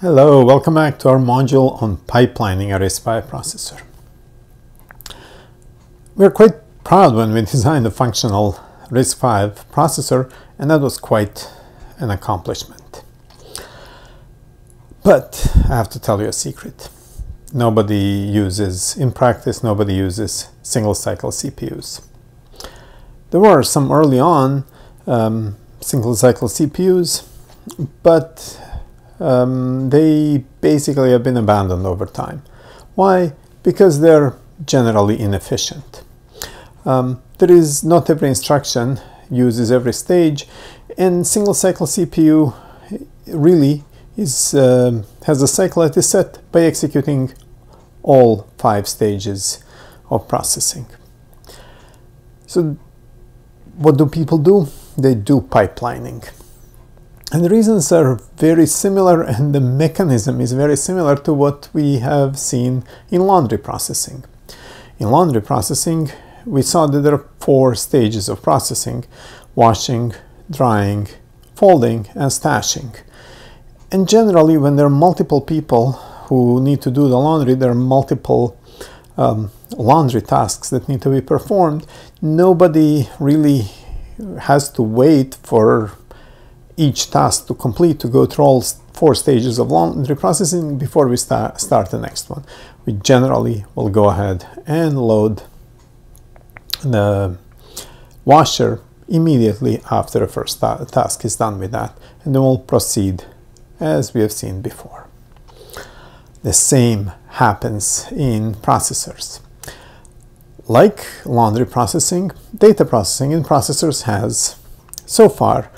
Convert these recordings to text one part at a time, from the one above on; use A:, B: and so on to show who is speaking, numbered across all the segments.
A: Hello, welcome back to our module on pipelining a RISC-V processor. We're quite proud when we designed a functional RISC-V processor and that was quite an accomplishment. But I have to tell you a secret. Nobody uses, in practice, nobody uses single cycle CPUs. There were some early on um, single cycle CPUs, but um, they basically have been abandoned over time. Why? Because they're generally inefficient. Um, there is not every instruction uses every stage, and single cycle CPU really is uh, has a cycle that is set by executing all five stages of processing. So, what do people do? They do pipelining. And the reasons are very similar and the mechanism is very similar to what we have seen in laundry processing. In laundry processing, we saw that there are four stages of processing, washing, drying, folding, and stashing. And generally, when there are multiple people who need to do the laundry, there are multiple um, laundry tasks that need to be performed. Nobody really has to wait for each task to complete to go through all four stages of laundry processing before we start, start the next one. We generally will go ahead and load the washer immediately after the first ta task is done with that and then we'll proceed as we have seen before. The same happens in processors. Like laundry processing, data processing in processors has so far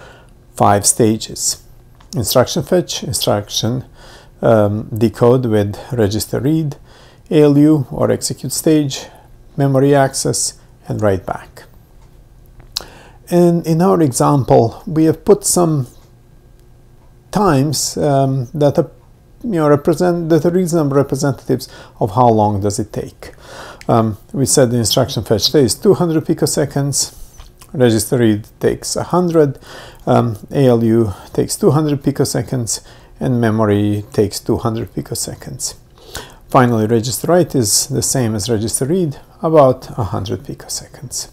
A: five stages. Instruction fetch, instruction um, decode with register read, ALU or execute stage, memory access, and write back. And in our example, we have put some times um, that are you know, represent that are reasonable representatives of how long does it take. Um, we said the instruction fetch takes 200 picoseconds, register read takes 100, um, ALU takes 200 picoseconds, and memory takes 200 picoseconds. Finally, register write is the same as register read, about 100 picoseconds.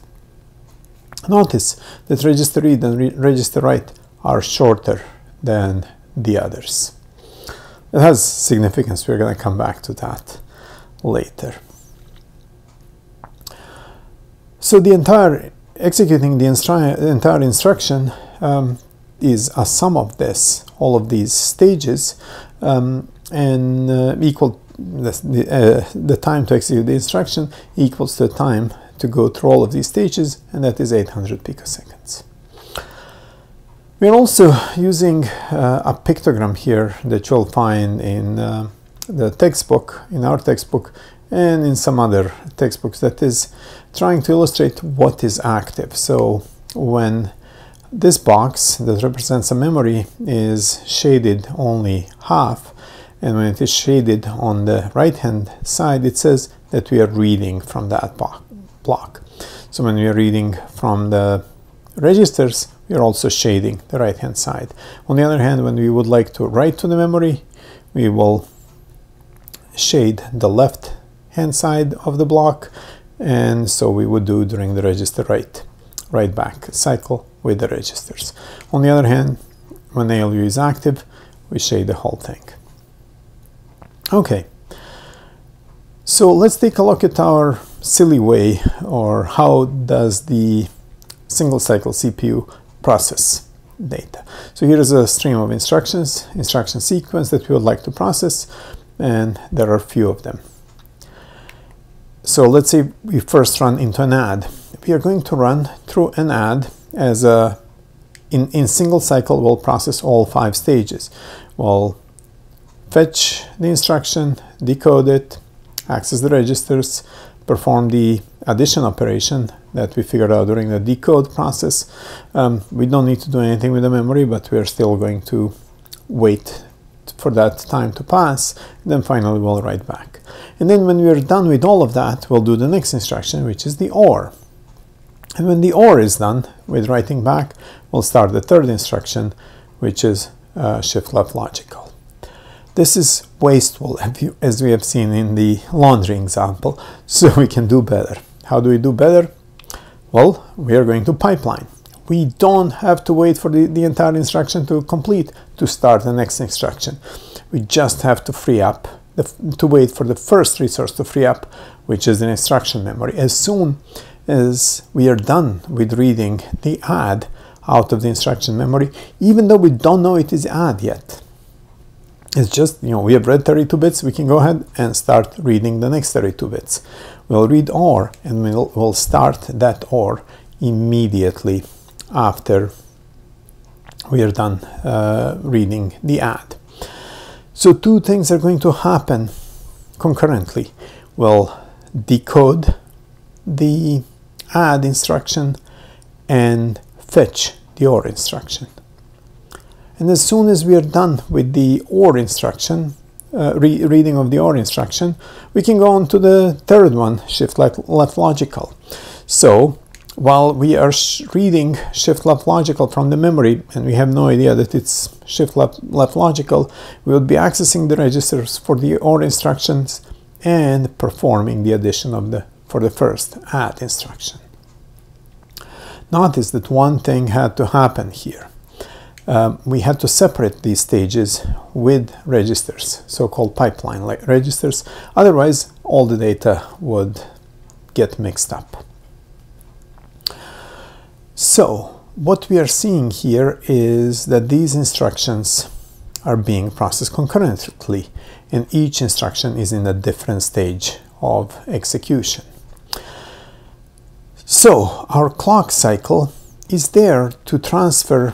A: Notice that register read and re register write are shorter than the others. It has significance, we're going to come back to that later. So the entire executing the instru entire instruction um, is a sum of this, all of these stages, um, and uh, equal the, uh, the, time to execute the instruction equals the time to go through all of these stages, and that is 800 picoseconds. We're also using uh, a pictogram here that you'll find in uh, the textbook, in our textbook, and in some other textbooks that is trying to illustrate what is active. So when this box that represents a memory is shaded only half, and when it is shaded on the right hand side, it says that we are reading from that block. So when we are reading from the registers, we are also shading the right hand side. On the other hand, when we would like to write to the memory, we will shade the left hand side of the block and so we would do during the register write write back cycle with the registers. On the other hand, when ALU is active, we shade the whole thing. Okay, so let's take a look at our silly way or how does the single cycle CPU process data. So here is a stream of instructions, instruction sequence that we would like to process and there are a few of them. So let's say we first run into an add. We are going to run through an add as a, in, in single cycle we'll process all five stages. We'll fetch the instruction, decode it, access the registers, perform the addition operation that we figured out during the decode process. Um, we don't need to do anything with the memory, but we're still going to wait for that time to pass, then finally we'll write back. And then when we're done with all of that, we'll do the next instruction, which is the OR. And when the OR is done with writing back, we'll start the third instruction, which is uh, shift left logical. This is wasteful, as we have seen in the laundry example, so we can do better. How do we do better? Well, we are going to pipeline. We don't have to wait for the, the entire instruction to complete to start the next instruction. We just have to free up, the, to wait for the first resource to free up, which is the instruction memory. As soon as we are done with reading the add out of the instruction memory, even though we don't know it is add yet, it's just, you know, we have read 32 bits, we can go ahead and start reading the next 32 bits. We'll read OR and we'll, we'll start that OR immediately after we are done uh, reading the add. So two things are going to happen concurrently. We'll decode the add instruction and fetch the OR instruction. And as soon as we are done with the OR instruction, uh, re reading of the OR instruction, we can go on to the third one, shift left, left logical. So while we are reading shift left logical from the memory and we have no idea that it's shift left, left logical, we will be accessing the registers for the OR instructions and performing the addition of the for the first add instruction. Notice that one thing had to happen here um, we had to separate these stages with registers, so-called pipeline registers. Otherwise, all the data would get mixed up. So, what we are seeing here is that these instructions are being processed concurrently, and each instruction is in a different stage of execution. So, our clock cycle is there to transfer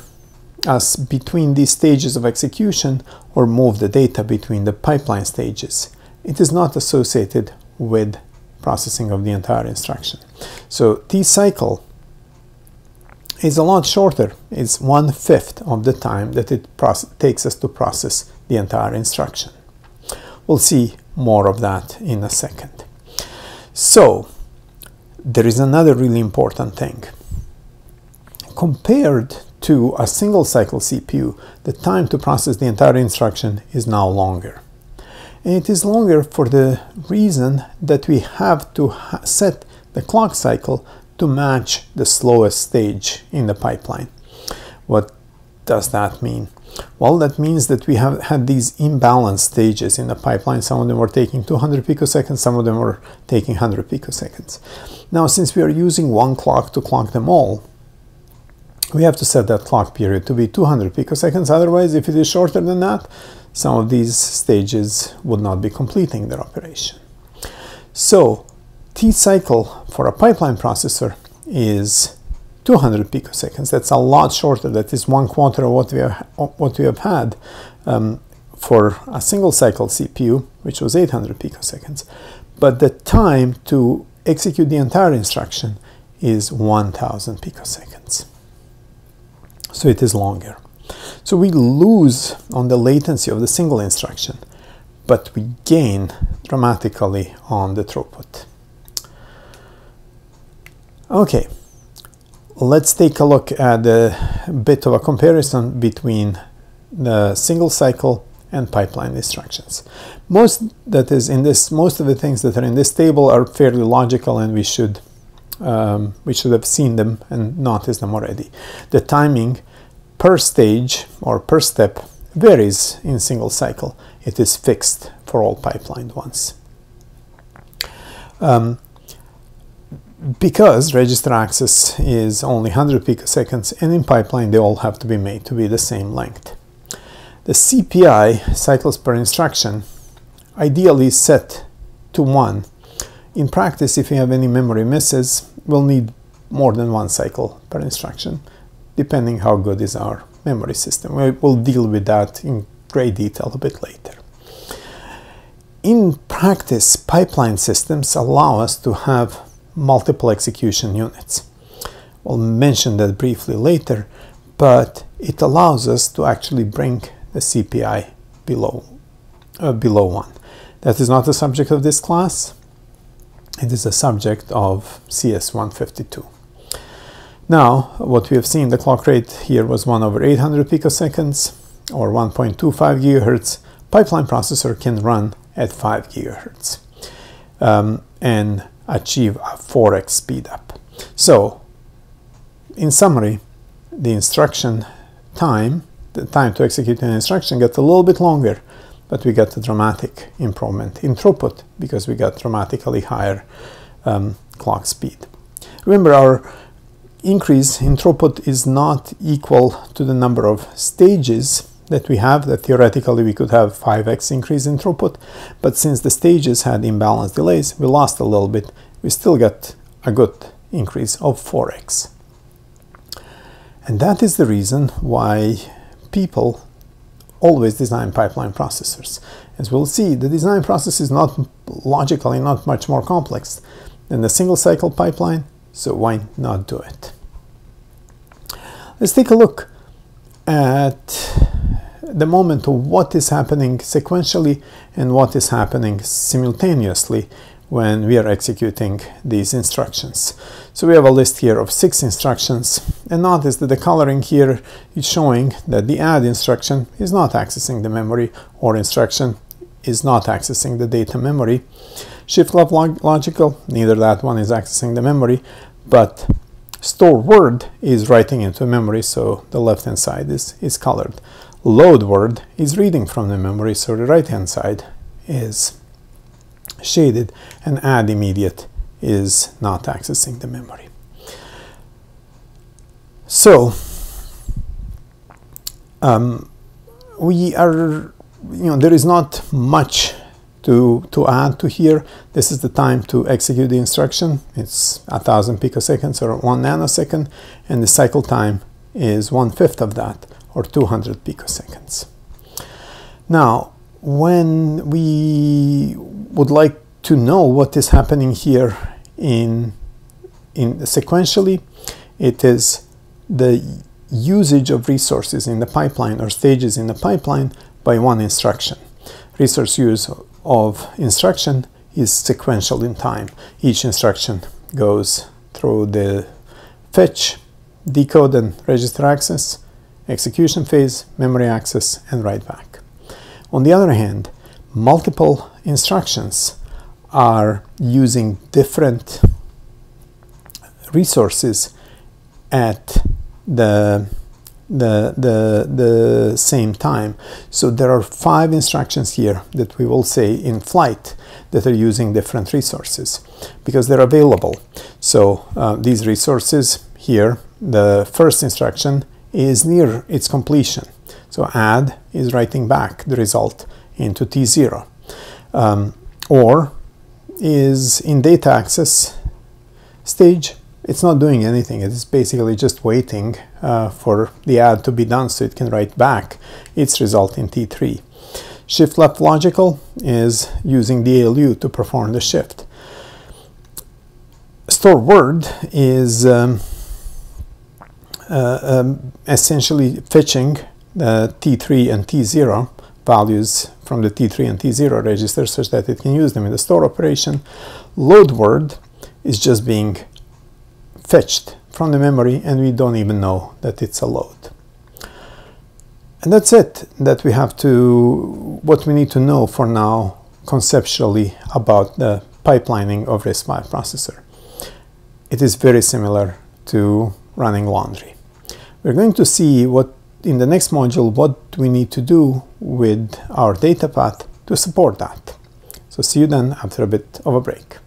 A: us between these stages of execution or move the data between the pipeline stages. It is not associated with processing of the entire instruction. So T cycle is a lot shorter. It's one-fifth of the time that it takes us to process the entire instruction. We'll see more of that in a second. So there is another really important thing. Compared to a single cycle CPU, the time to process the entire instruction is now longer. And it is longer for the reason that we have to ha set the clock cycle to match the slowest stage in the pipeline. What does that mean? Well, that means that we have had these imbalanced stages in the pipeline. Some of them were taking 200 picoseconds, some of them were taking 100 picoseconds. Now, since we are using one clock to clock them all, we have to set that clock period to be 200 picoseconds. Otherwise, if it is shorter than that, some of these stages would not be completing their operation. So T cycle for a pipeline processor is 200 picoseconds. That's a lot shorter. That is one quarter of what we have, what we have had um, for a single cycle CPU, which was 800 picoseconds. But the time to execute the entire instruction is 1000 picoseconds so it is longer. So we lose on the latency of the single instruction, but we gain dramatically on the throughput. Okay, let's take a look at a bit of a comparison between the single cycle and pipeline instructions. Most that is in this, most of the things that are in this table are fairly logical and we should um, we should have seen them and noticed them already. The timing per stage or per step varies in single cycle. It is fixed for all pipelined ones. Um, because register access is only 100 picoseconds and in pipeline they all have to be made to be the same length. The CPI, cycles per instruction, ideally is set to 1 in practice, if you have any memory misses, we'll need more than one cycle per instruction, depending how good is our memory system. We'll deal with that in great detail a bit later. In practice, pipeline systems allow us to have multiple execution units. We'll mention that briefly later, but it allows us to actually bring the CPI below, uh, below 1. That is not the subject of this class, it is a subject of CS152. Now, what we have seen, the clock rate here was 1 over 800 picoseconds or 1.25 gigahertz. pipeline processor can run at 5 gigahertz um, and achieve a 4x speed up. So, in summary, the instruction time, the time to execute an instruction got a little bit longer, but we got a dramatic improvement in throughput because we got dramatically higher um, clock speed. Remember, our increase in throughput is not equal to the number of stages that we have, that theoretically we could have 5x increase in throughput, but since the stages had imbalanced delays, we lost a little bit. We still got a good increase of 4x. And that is the reason why people always design pipeline processors. As we'll see, the design process is not logically not much more complex than the single cycle pipeline, so why not do it? Let's take a look at the moment of what is happening sequentially and what is happening simultaneously when we are executing these instructions. So we have a list here of six instructions and notice that the coloring here is showing that the add instruction is not accessing the memory or instruction is not accessing the data memory. Shift left log logical, neither that one is accessing the memory, but store word is writing into memory, so the left hand side is, is colored load word is reading from the memory, so the right hand side is shaded and add immediate is not accessing the memory. So um, we are, you know, there is not much to, to add to here. This is the time to execute the instruction. It's a thousand picoseconds or one nanosecond, and the cycle time is one fifth of that or 200 picoseconds. Now, when we would like to know what is happening here in, in sequentially, it is the usage of resources in the pipeline or stages in the pipeline by one instruction. Resource use of instruction is sequential in time. Each instruction goes through the fetch, decode, and register access, execution phase, memory access, and write back. On the other hand, multiple instructions are using different resources at the, the, the, the same time. So there are five instructions here that we will say in flight that are using different resources because they're available. So uh, these resources here, the first instruction is near its completion. So add is writing back the result into T0. Um, or is in data access stage, it's not doing anything. It's basically just waiting uh, for the add to be done so it can write back its result in T3. Shift left logical is using the ALU to perform the shift. Store word is um, um, essentially fetching the T3 and T0 values from the T3 and T0 registers such that it can use them in the store operation. Load word is just being fetched from the memory and we don't even know that it's a load. And that's it that we have to, what we need to know for now conceptually about the pipelining of RISC-V processor. It is very similar to running laundry. We're going to see what in the next module what we need to do with our data path to support that. So see you then after a bit of a break.